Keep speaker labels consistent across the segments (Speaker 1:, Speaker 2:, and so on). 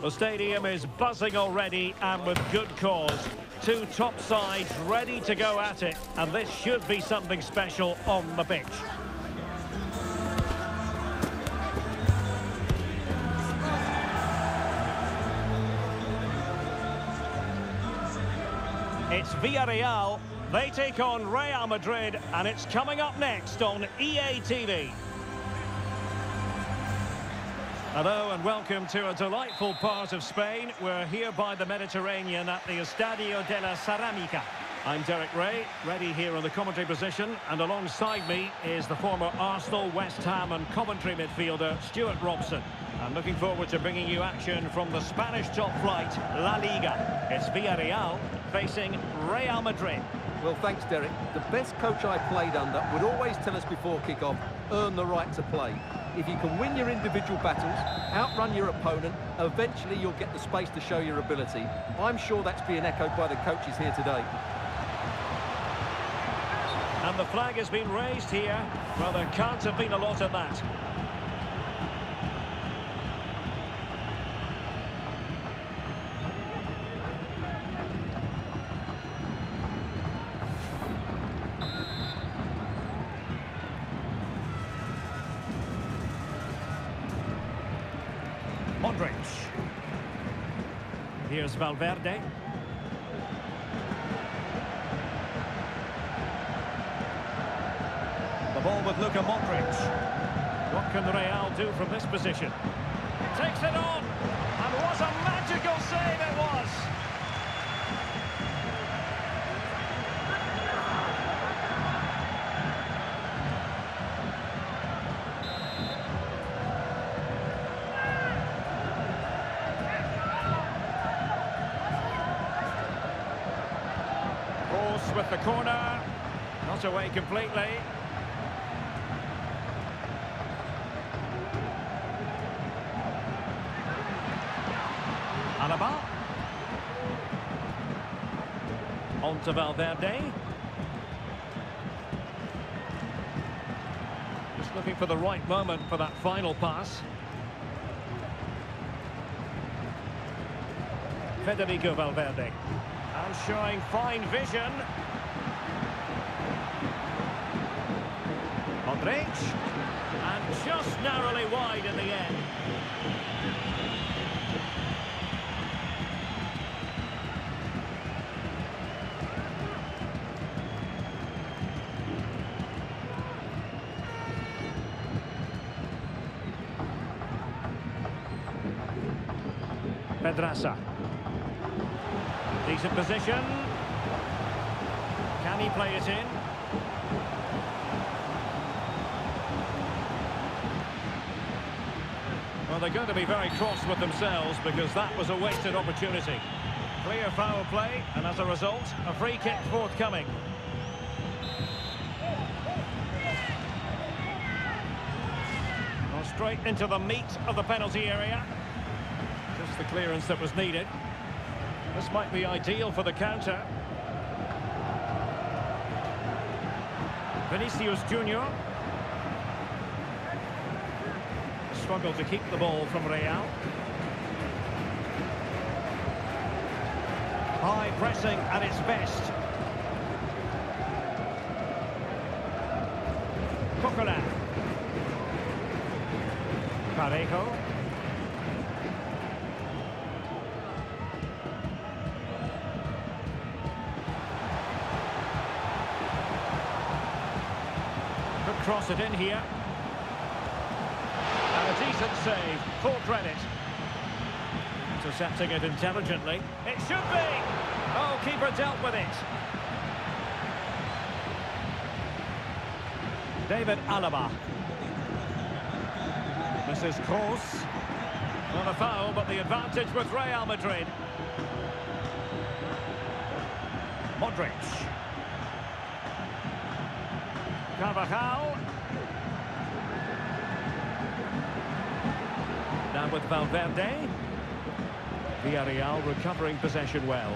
Speaker 1: The stadium is buzzing already and with good cause. Two top sides ready to go at it, and this should be something special on the pitch. It's Villarreal. They take on Real Madrid, and it's coming up next on EA TV. Hello and welcome to a delightful part of Spain. We're here by the Mediterranean at the Estadio de la Ceramica. I'm Derek Ray, ready here on the commentary position, and alongside me is the former Arsenal, West Ham and Coventry midfielder, Stuart Robson. I'm looking forward to bringing you action from the Spanish top flight, La Liga. It's Villarreal facing Real Madrid.
Speaker 2: Well, thanks, Derek. The best coach I played under would always tell us before kick-off, earn the right to play. If you can win your individual battles, outrun your opponent, eventually you'll get the space to show your ability. I'm sure that's being echoed by the coaches here today.
Speaker 1: And the flag has been raised here. Well, there can't have been a lot of that. Modric. Here's Valverde. The ball with Luka Modric. What can the Real do from this position? Takes it on. And what a magical save it was. With the corner. Not away completely. Alaba. On to Valverde. Just looking for the right moment for that final pass. Federico Valverde. And showing fine vision. Modric. And just narrowly wide in the end. Pedraza. Decent position. Can he play it in? Well, they're going to be very cross with themselves because that was a wasted opportunity. Clear foul play, and as a result, a free kick forthcoming. Well, straight into the meat of the penalty area. Just the clearance that was needed. This might be ideal for the counter. Vinicius Junior. Struggle to keep the ball from Real. High pressing at its best. Coquelin. Parejo. Could cross it in here. And a decent save, full credit. Intercepting it intelligently. It should be! Oh, keeper dealt with it. David Alaba. This is Kroos. Not a foul, but the advantage with Real Madrid. Modric. Carvajal. Now with Valverde. Villarreal recovering possession well.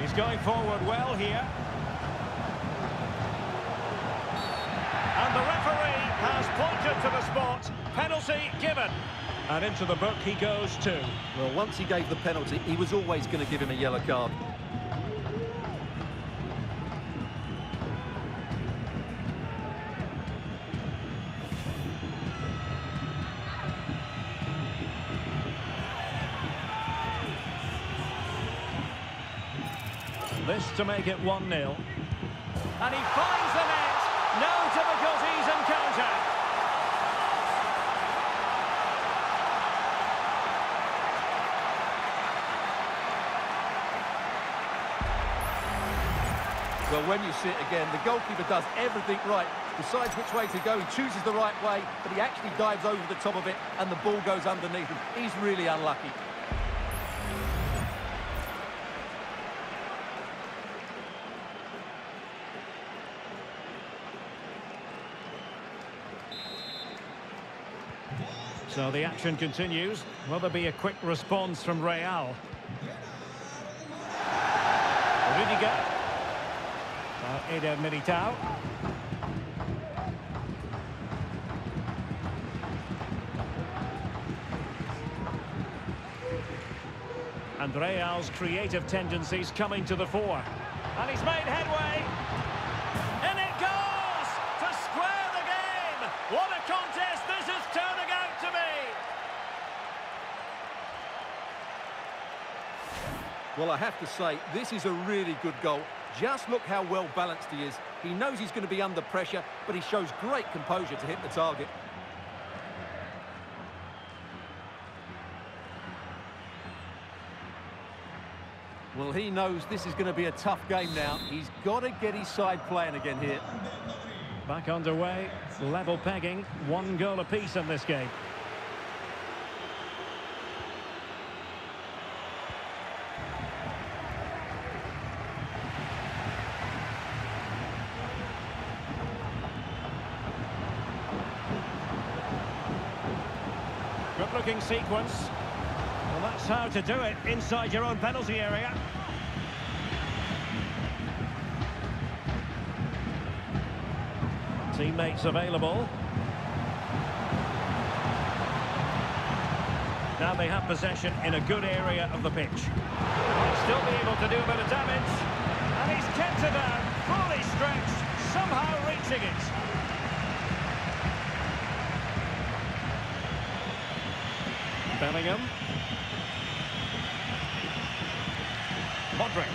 Speaker 1: He's going forward well here. And the referee has pointed to the spot. Penalty given. And into the book he goes too.
Speaker 2: Well, once he gave the penalty, he was always going to give him a yellow card.
Speaker 1: This to make it 1-0. And he finds
Speaker 2: Well, when you see it again, the goalkeeper does everything right, decides which way to go, he chooses the right way, but he actually dives over the top of it and the ball goes underneath him. He's really unlucky.
Speaker 1: So the action continues. Will there be a quick response from Real? Rudiger. Eder Militao. And Real's creative tendencies coming to the fore. And he's made headway. In it goes! To square the game! What a contest this is turning out to be!
Speaker 2: Well, I have to say, this is a really good goal. Just look how well balanced he is. He knows he's going to be under pressure, but he shows great composure to hit the target. Well, he knows this is going to be a tough game now. He's got to get his side playing again here.
Speaker 1: Back underway, level pegging, one goal apiece in this game. Good looking sequence. Well, that's how to do it inside your own penalty area. Teammates available. Now they have possession in a good area of the pitch. He'll still be able to do a bit of damage. And he's kept it down, fully stretched, somehow reaching it. Bellingham. Modric.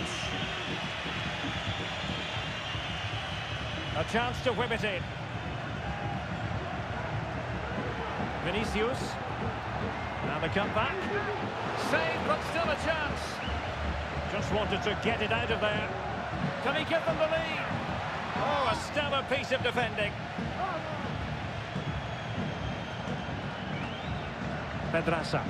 Speaker 1: A chance to whip it in. Vinicius. Now the comeback. Saved, but still a chance. Just wanted to get it out of there. Can he give them the lead? Oh, a stellar piece of defending. Pedraza.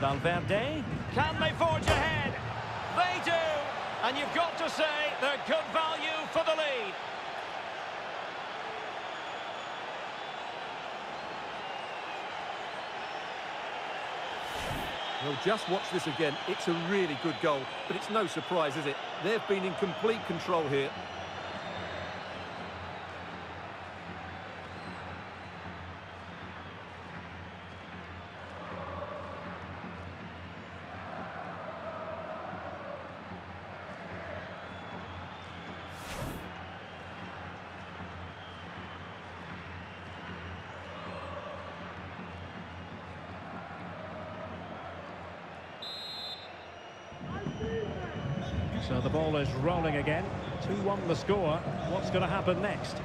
Speaker 1: Valverde. Can they forge ahead? They do. And you've got to say they're good value for the lead.
Speaker 2: Well, just watch this again. It's a really good goal, but it's no surprise, is it? They've been in complete control here.
Speaker 1: So the ball is rolling again. 2-1 the score. What's going to happen next?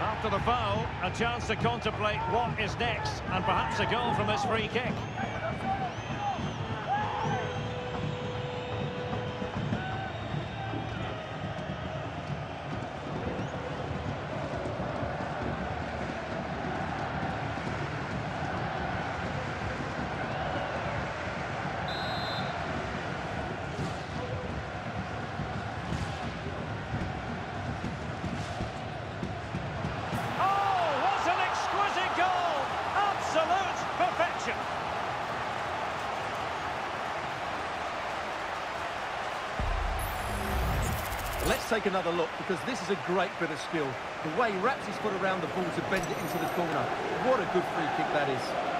Speaker 1: After the foul, a chance to contemplate what is next, and perhaps a goal from this free kick.
Speaker 2: Take another look because this is a great bit of skill. The way he wraps his foot around the ball to bend it into the corner. What a good free kick that is.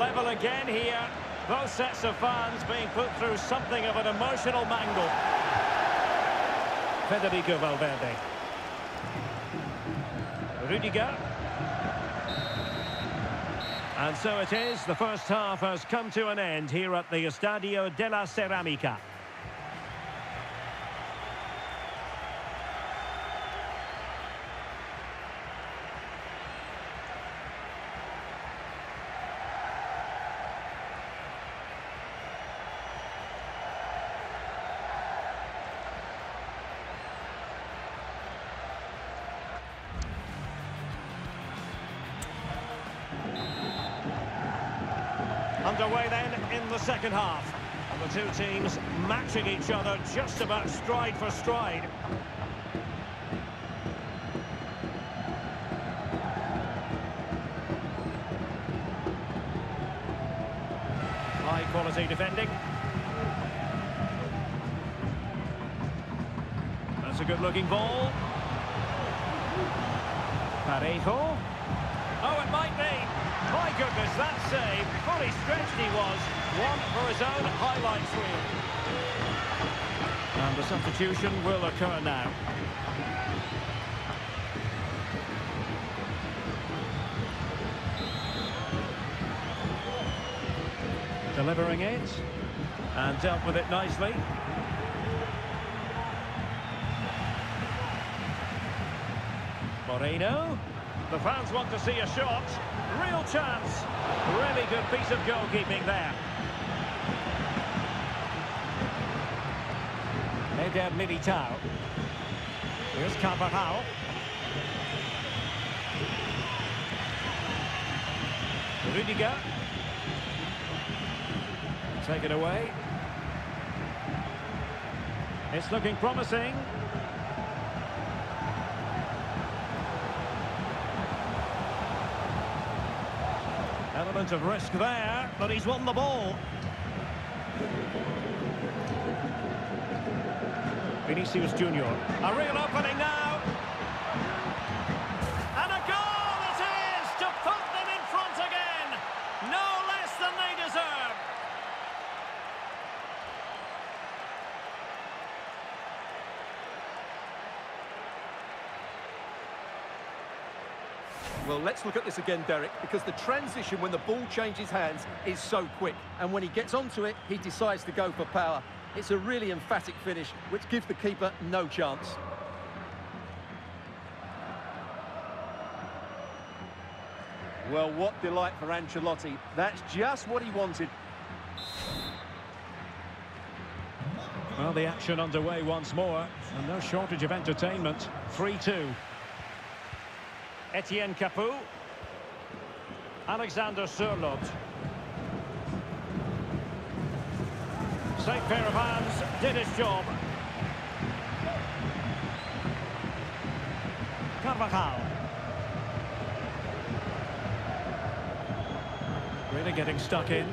Speaker 1: level again here. Both sets of fans being put through something of an emotional mangle. Federico Valverde. Rudiger. And so it is, the first half has come to an end here at the Estadio de la Ceramica. The second half. And the two teams matching each other just about stride for stride. High quality defending. That's a good looking ball. Parejo. Oh, it might be. My goodness, that save, fully stretched he was. One for his own highlights reel. And the substitution will occur now. Delivering it. And dealt with it nicely. Moreno. The fans want to see a shot. Real chance. Really good piece of goalkeeping there. Eder Militao. Here's Carvajal. Rudiger. Take it away. It's looking promising. Element of risk there, but he's won the ball. Vinicius Junior. A real opening now. And a goal it is to put them in front again. No less than they deserve.
Speaker 2: Well, let's look at this again, Derek, because the transition when the ball changes hands is so quick. And when he gets onto it, he decides to go for power. It's a really emphatic finish, which gives the keeper no chance. Well, what delight for Ancelotti. That's just what he wanted.
Speaker 1: Well, the action underway once more, and no shortage of entertainment. 3-2. Etienne Capoue. Alexander Sørloth. Safe pair of hands, did his job. Carvajal. Really getting stuck in.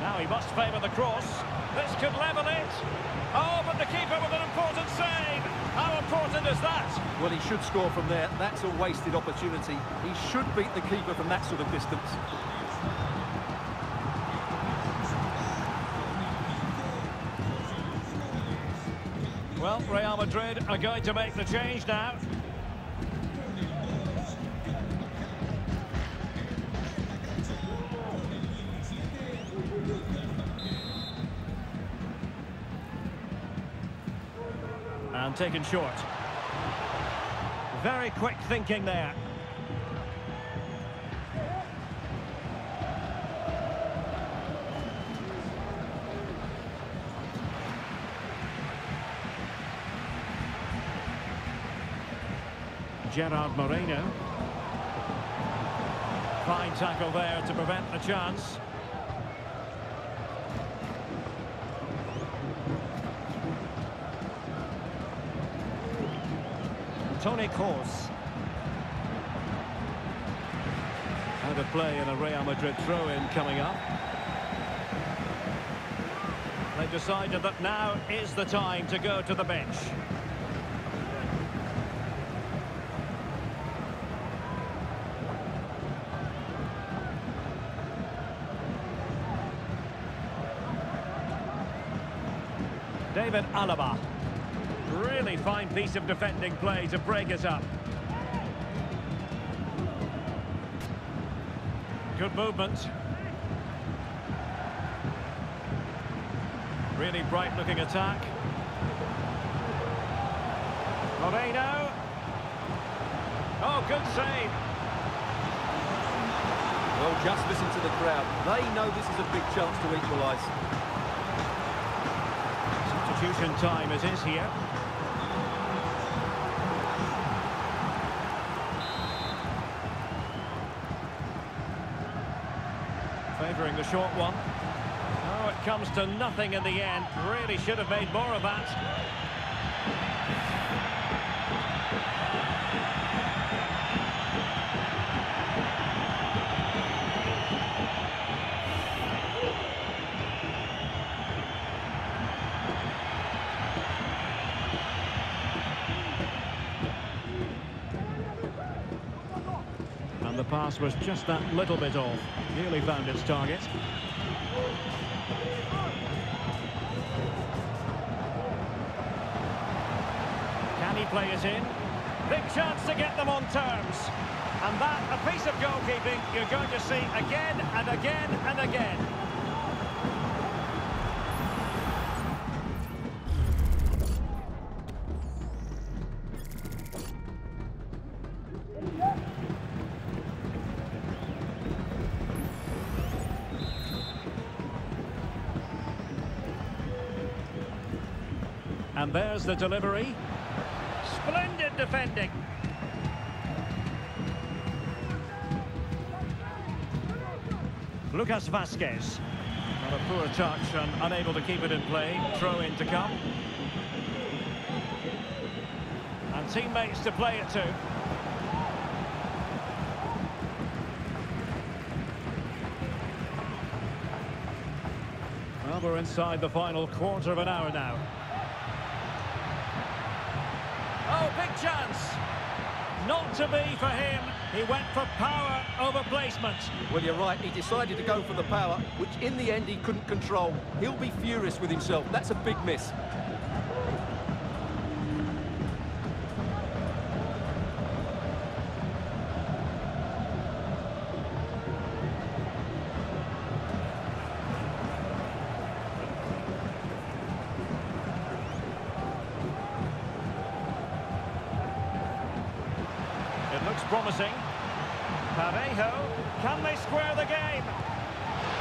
Speaker 1: Now he must favour the cross. This could level it. Oh, but the keeper with an important save. How important is that?
Speaker 2: Well, he should score from there. That's a wasted opportunity. He should beat the keeper from that sort of distance.
Speaker 1: Well, Real Madrid are going to make the change now. And taken short. Very quick thinking there. Gerard Moreno. Fine tackle there to prevent the chance. Toni Kroos. Out a play in a Real Madrid throw-in coming up. They decided that now is the time to go to the bench. David Alaba. Really fine piece of defending play to break us up. Good movement. Really bright looking attack. Moreno. Oh, good save.
Speaker 2: Well, just listen to the crowd. They know this is a big chance to equalise.
Speaker 1: Substitution time it is here. Favouring the short one. Oh, it comes to nothing in the end. Really should have made more of that. And the pass was just that little bit off. Nearly found its target. Can he play it in? Big chance to get them on terms. And that, a piece of goalkeeping you're going to see again and again and again. The delivery. Splendid defending. Lucas Vázquez. Not a poor touch and unable to keep it in play. Throw in to come. And teammates to play it to. Well, we're inside the final quarter of an hour now. Oh, big chance. Not to be for him. He went for power over placement.
Speaker 2: Well, you're right. He decided to go for the power, which in the end he couldn't control. He'll be furious with himself. That's a big miss.
Speaker 1: Promising. Parejo, can they square the game?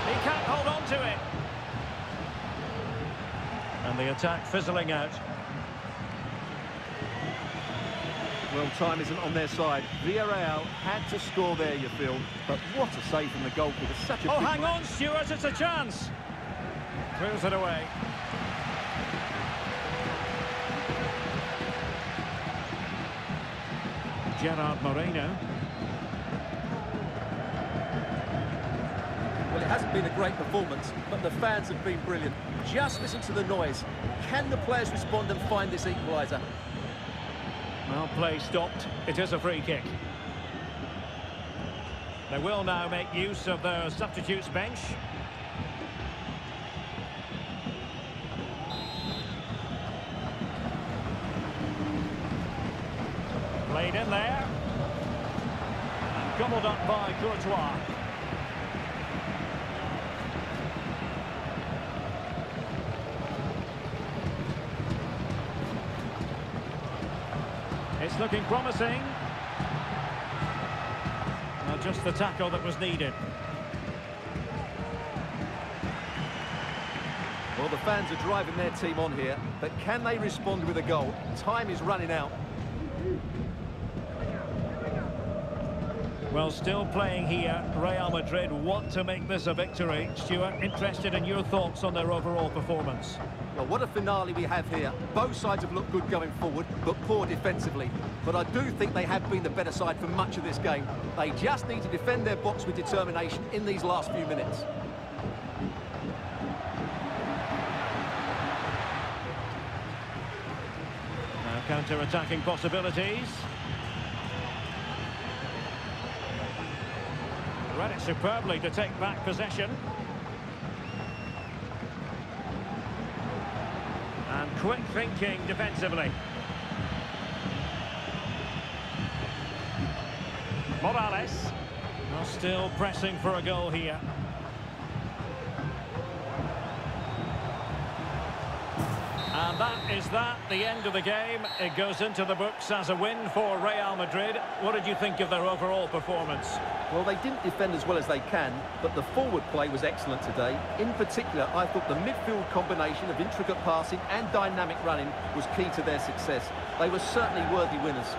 Speaker 1: He can't hold on to it. And the attack fizzling out.
Speaker 2: Well, time isn't on their side. Villarreal had to score there, you feel. But what a save from the goalkeeper. Such a
Speaker 1: Oh, hang
Speaker 2: man.
Speaker 1: on, Stuart, it's a chance. Clears it away. Gerard Moreno.
Speaker 2: Well, it hasn't been a great performance, but the fans have been brilliant. Just listen to the noise. Can the players respond and find this equaliser?
Speaker 1: Well, play stopped. It is a free kick. They will now make use of their substitutes bench. Played in there. And gobbled up by Courtois. It's looking promising. Well, just the tackle that was needed.
Speaker 2: Well, the fans are driving their team on here, but can they respond with a goal? Time is running out.
Speaker 1: Well, still playing here, Real Madrid want to make this a victory. Stuart, interested in your thoughts on their overall performance?
Speaker 2: Well, what a finale we have here. Both sides have looked good going forward, but poor defensively. But I do think they have been the better side for much of this game. They just need to defend their box with determination in these last few minutes.
Speaker 1: Now counter-attacking possibilities. Read it superbly to take back possession. And quick thinking defensively. Morales. Well, still pressing for a goal here. And that is that, the end of the game. It goes into the books as a win for Real Madrid. What did you think of their overall performance?
Speaker 2: Well, they didn't defend as well as they can, but the forward play was excellent today. In particular, I thought the midfield combination of intricate passing and dynamic running was key to their success. They were certainly worthy winners.